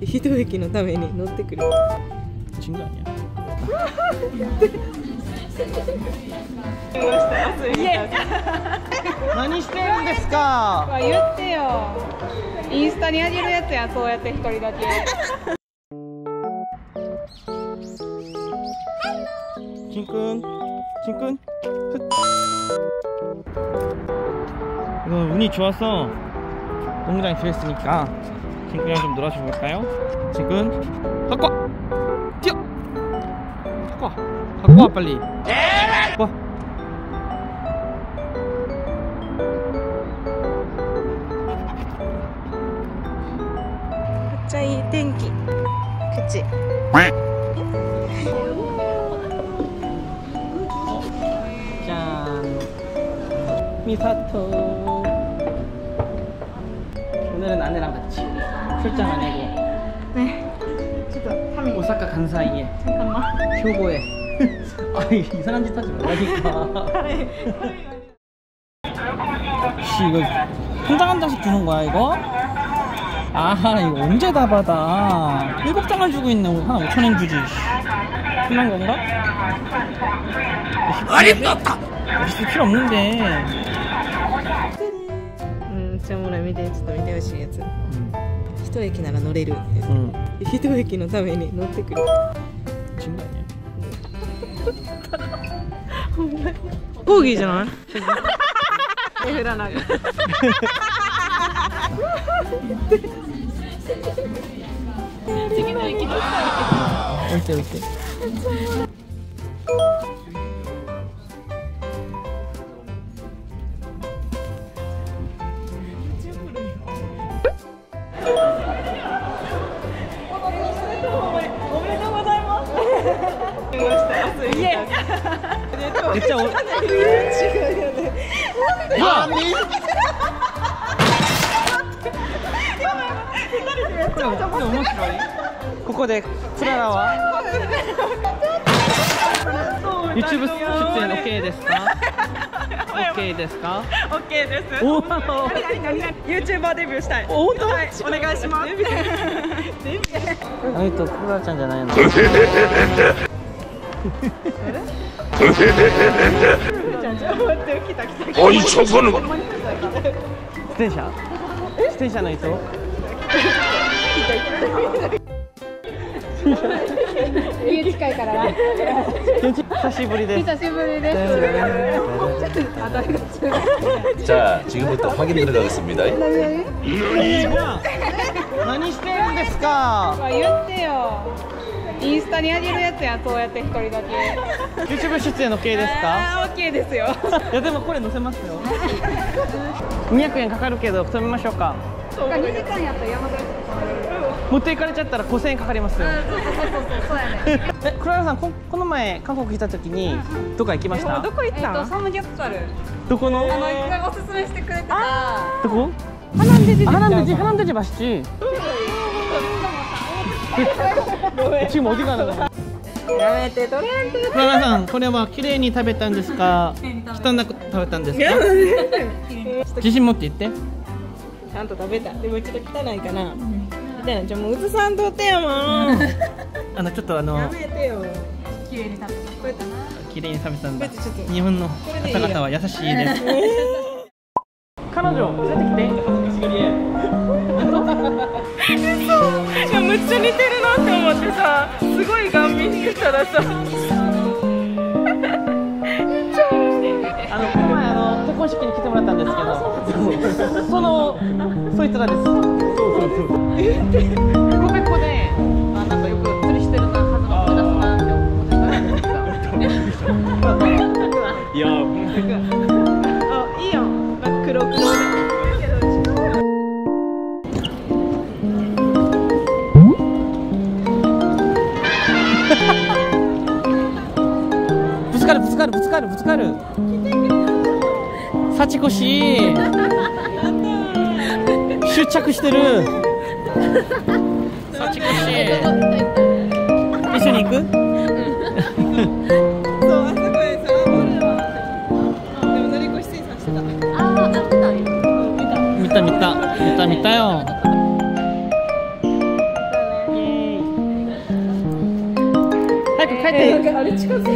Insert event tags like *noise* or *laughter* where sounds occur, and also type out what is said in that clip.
一駅のために乗ってくる 친구 아니야? 많이 시대는 ですか?言ってよインスタにあげるやつやそうやって一人だけ 진꾼 진꾼 흑. 이거 운이 좋아서 농구장에 들어있으니까 지금 그냥 좀 놀아줘 볼까요? 지금 갖고 와! 뛰어! 갖고 와! 갖고 와 빨리 갖고 와! 갑자기 땡기 그치? 짠 미사토 오늘은 아내랑 같이 출장 아니고 ちょっとタミ 오사카 간 사이에 잠깐만 효고에 *laughs* 아이 이상한 짓 하지 말라니까 *laughs* 씨 이거 한 장 한 장씩 주는 거야 이거? 아 이거 언제 다 받아 일곱 장을 주고 있네 한 5천엔 주지 끝난 건가? 어림도 없다 필요 없는데 うんじゃあほら見てちょっと見てほしいやつ 一駅なら乗れる、うん、一駅のために乗ってくる。ちんだねほんまじゃない？手振らない次の駅どうした置いて置いてイエめっちゃお違うよね。面白いここでつ。ららは YouTube 出演 OK ですか OK ですか OK です YouTuber デビューしたい本当、はい、お願いしますあとラちゃんじゃないのおいちょこの自転車自転車の人家近いからな久しぶりです久しぶりです 자 지금부터 확인 들어가겠습니다 何してるんですか言ってよ インスタにあげるやつやそうやって一人だけ YouTube 出演の系ですか？OK ですよいやでもこれ載せますよ200円かかるけど止めましょうかそうか2時間やったら山田持っていかれちゃったら5 0円かかりますよ。そうそうそうそうそうやね。*laughs* え、黒原さんここの前韓国来た時にどこ行きました？どこ行った？えっと、サムギョプサル。どこの？あの一回おすすめしてくれてた。どこ？ハナンデジ。ハナンデジハナンデジ橋。*laughs* 지금 어디 가는 거야 やめて取れんて クララさんこれは綺麗に食べたんですか汚く食べたんですか自信持って言ってちゃんと食べたでもちょっと汚いかなみたいなじゃあもう映さんとってよもうあのちょっとあのやめてよ綺麗に食べてこうやったな綺麗に食べたんだこうやってちょっと日本の方々は優しいです彼女連れてきていやめ っちゃ似てるなって思ってさすごい顔見に来たらさ。あのこの前あの結婚式に来てもらったんですけどそのそいつらですそうそうそうつかるぶつかるぶつかるぶつかる。幸子氏執着してる。幸子氏一緒に行く、*laughs* あああ見た。見た見た。見たよ。早く帰って、あれ近づいて